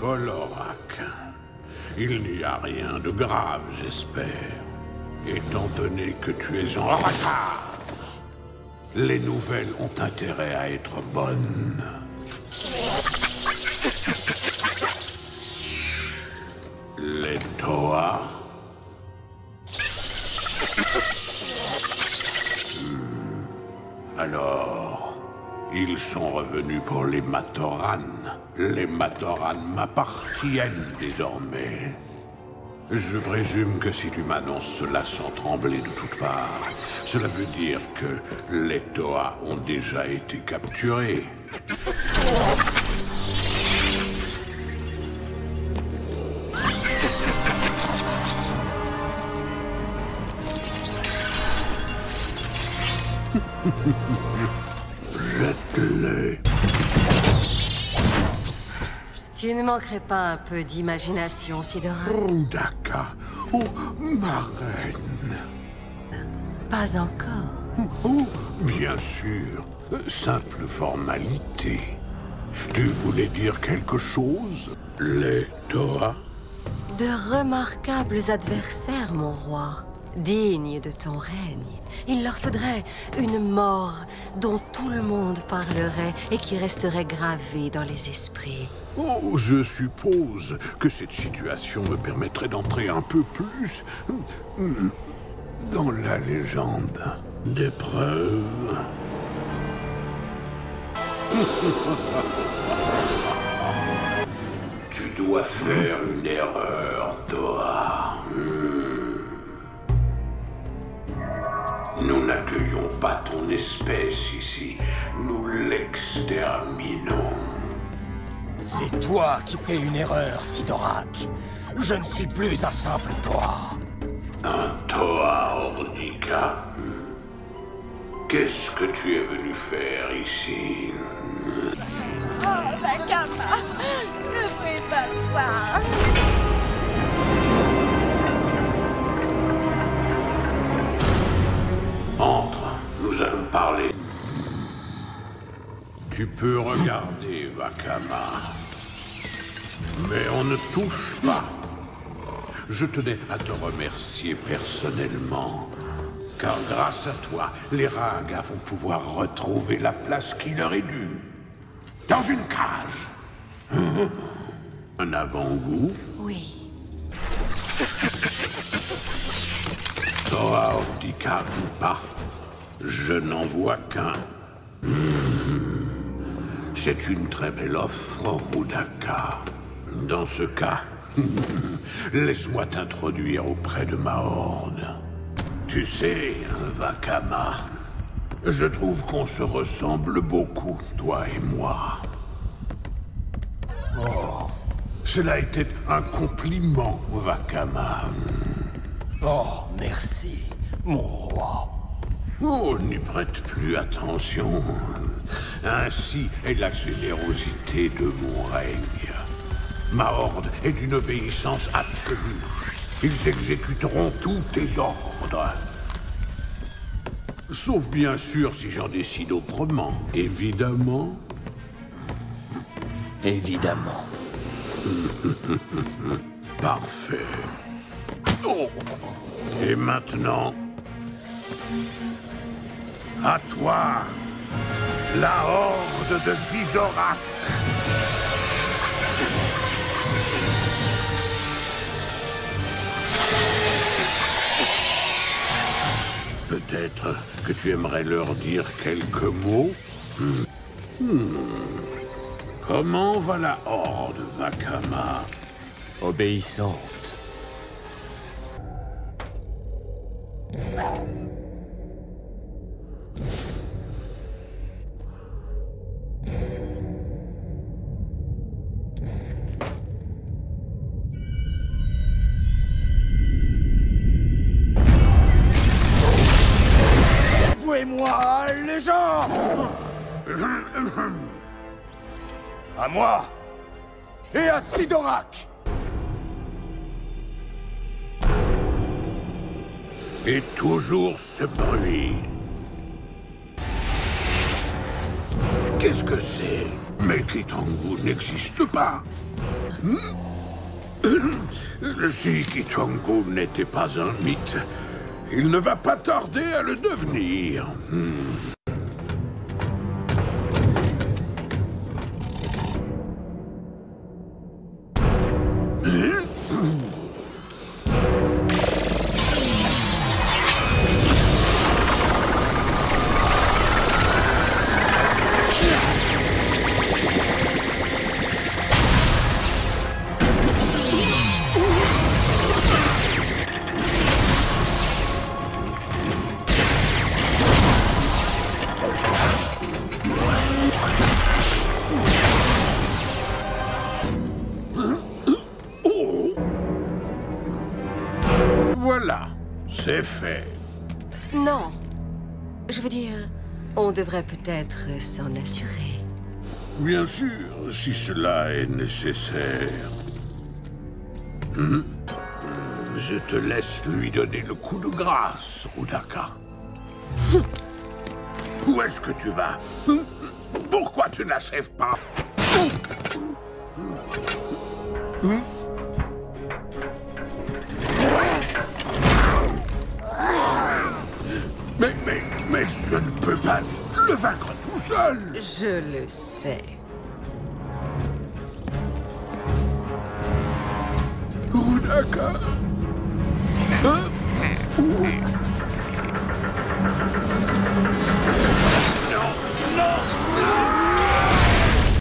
Sidorak. Il n'y a rien de grave, j'espère. Étant donné que tu es en retard, les nouvelles ont intérêt à être bonnes. Les Toa ils sont revenus pour les Matoran. Les Matoran m'appartiennent désormais. Je présume que si tu m'annonces cela sans trembler de toutes parts, cela veut dire que les Toa ont déjà été capturés. Jette-les. Tu ne manquerais pas un peu d'imagination, Sidora Rudaka. Oh, ma reine. Pas encore. Oh, bien sûr. Simple formalité. Tu voulais dire quelque chose Les Toa De remarquables adversaires, mon roi. Dignes de ton règne. Il leur faudrait une mort dont tout le monde parlerait et qui resterait gravée dans les esprits. Oh, je suppose que cette situation me permettrait d'entrer un peu plus dans la légende des preuves. tu dois faire une erreur, Toa. Nous n'accueillons pas ton espèce ici. Nous l'exterminons. C'est toi qui fais une erreur, Sidorak. Je ne suis plus un simple Toa. Un Toa Ornica Hmm. Qu'est-ce que tu es venu faire ici? Oh, nous allons parler. Tu peux regarder, Vakama. Mais on ne touche pas. Je tenais à te remercier personnellement. Car grâce à toi, les Ragas vont pouvoir retrouver la place qui leur est due. Dans une cage. Un avant-goût Oui. Toa Ortica ou pas, je n'en vois qu'un. Hmm. C'est une très belle offre, Rudaka. Dans ce cas, laisse-moi t'introduire auprès de ma horde. Tu sais, Vakama, je trouve qu'on se ressemble beaucoup, toi et moi. Oh, cela était un compliment, Vakama. Oh, merci, mon roi. Oh, n'y prête plus attention. Ainsi est la générosité de mon règne. Ma horde est d'une obéissance absolue. Ils exécuteront tous tes ordres. Sauf bien sûr si j'en décide autrement, évidemment. Évidemment. Parfait. Oh Et maintenant, à toi, la horde de Vizorak. Peut-être que tu aimerais leur dire quelques mots? Hmm. Comment va la horde, Vakama? Obéissante. À moi et à Sidorak Et toujours ce bruit. Qu'est-ce que c'est? Mais Kitangu n'existe pas. Si Kitongo n'était pas un mythe, il ne va pas tarder à le devenir. Fait. Non. Je veux dire, on devrait peut-être s'en assurer. Bien sûr, si cela est nécessaire. Hmm? Je te laisse lui donner le coup de grâce, Udaka. Où est-ce que tu vas? Pourquoi tu n'achèves pas? Je ne peux pas le vaincre tout seul. Je le sais. Rudaka Hein?